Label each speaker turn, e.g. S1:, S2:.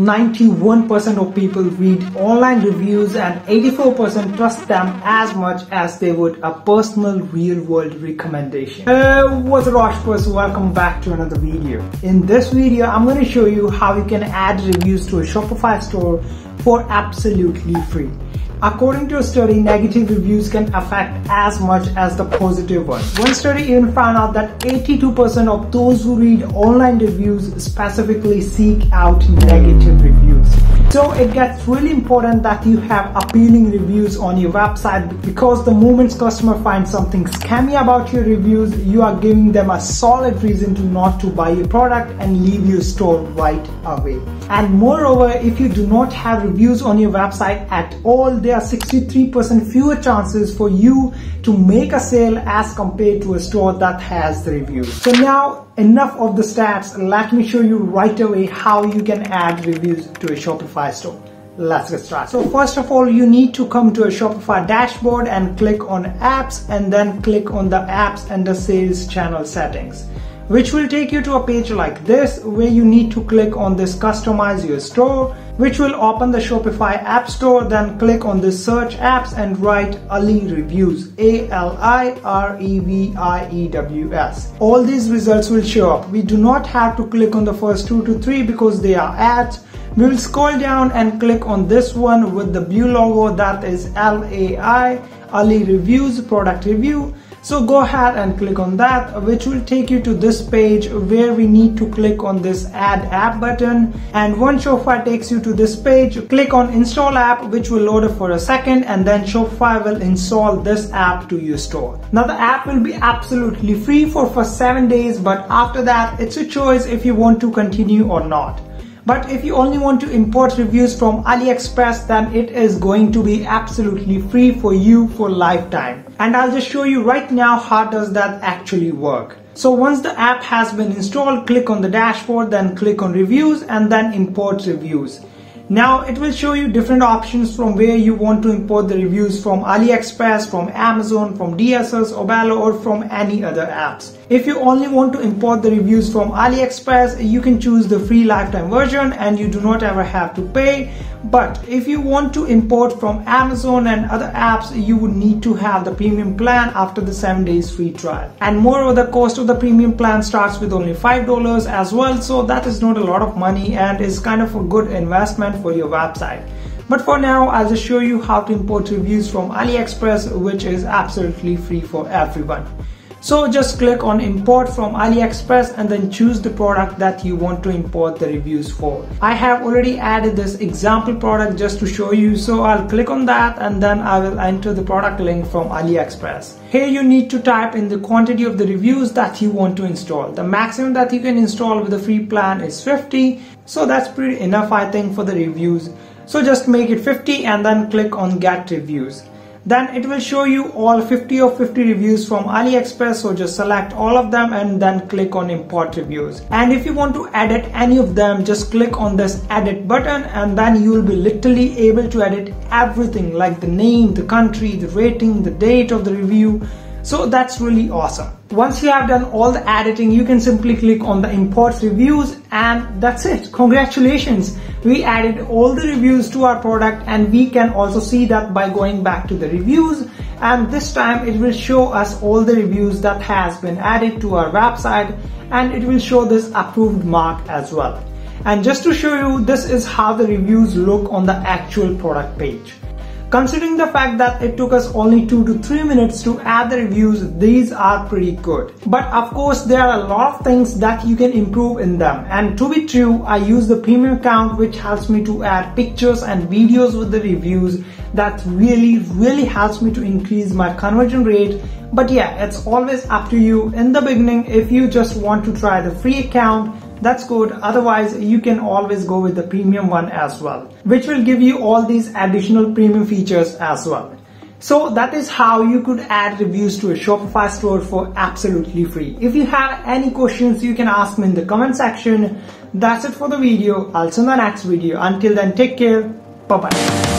S1: 91% of people read online reviews and 84% trust them as much as they would a personal real world recommendation. Uh, what's up dropshippers? Welcome back to another video. In this video, I'm going to show you how you can add reviews to a Shopify store for absolutely free. According to a study, negative reviews can affect as much as the positive ones. One study even found out that 82% of those who read online reviews specifically seek out negative reviews. So it gets really important that you have appealing reviews on your website because the moment customer finds something scammy about your reviews, you are giving them a solid reason to not to buy your product and leave your store right away. And moreover, if you do not have reviews on your website at all, there are 63% fewer chances for you to make a sale as compared to a store that has the reviews. So now enough of the stats. Let me show you right away how you can add reviews to a Shopify store. Let's get started. So first of all, you need to come to a Shopify dashboard and click on apps and then click on the apps and the sales channel settings which will take you to a page like this where you need to click on this customize your store which will open the Shopify app store then click on the search apps and write Ali reviews A-L-I-R-E-V-I-E-W-S all these results will show up. We do not have to click on the first two to three because they are ads. We will scroll down and click on this one with the blue logo that is LAI Ali reviews product review so go ahead and click on that which will take you to this page where we need to click on this add app button and once Shopify takes you to this page click on install app which will load it for a second and then Shopify will install this app to your store. Now the app will be absolutely free for first 7 days but after that it's a choice if you want to continue or not. But if you only want to import reviews from AliExpress, then it is going to be absolutely free for you for lifetime. And I'll just show you right now how does that actually work. So once the app has been installed, click on the dashboard, then click on reviews and then import reviews. Now it will show you different options from where you want to import the reviews from AliExpress, from Amazon, from DSers, Oberlo or from any other apps. If you only want to import the reviews from AliExpress, you can choose the free lifetime version and you do not ever have to pay. But if you want to import from Amazon and other apps, you would need to have the premium plan after the 7 days free trial. And moreover, the cost of the premium plan starts with only $5 as well. So that is not a lot of money and is kind of a good investment for your website. But for now, I'll just show you how to import reviews from AliExpress, which is absolutely free for everyone. So just click on import from AliExpress and then choose the product that you want to import the reviews for. I have already added this example product just to show you. So I'll click on that and then I will enter the product link from AliExpress. Here you need to type in the quantity of the reviews that you want to install. The maximum that you can install with the free plan is 50. So that's pretty enough I think for the reviews. So just make it 50 and then click on get reviews then it will show you all 50 of 50 reviews from AliExpress. So just select all of them and then click on import reviews. And if you want to edit any of them just click on this edit button and then you will be literally able to edit everything like the name the country the rating the date of the review so that's really awesome. Once you have done all the editing, you can simply click on the import reviews and that's it. Congratulations. We added all the reviews to our product and we can also see that by going back to the reviews and this time it will show us all the reviews that has been added to our website and it will show this approved mark as well. And just to show you, this is how the reviews look on the actual product page. Considering the fact that it took us only 2 to 3 minutes to add the reviews, these are pretty good. But of course, there are a lot of things that you can improve in them. And to be true, I use the premium account which helps me to add pictures and videos with the reviews that really, really helps me to increase my conversion rate. But yeah, it's always up to you. In the beginning, if you just want to try the free account, that's good otherwise you can always go with the premium one as well which will give you all these additional premium features as well so that is how you could add reviews to a Shopify store for absolutely free. If you have any questions, you can ask me in the comment section. That's it for the video. I'll see you in the next video. Until then, take care. Bye-bye.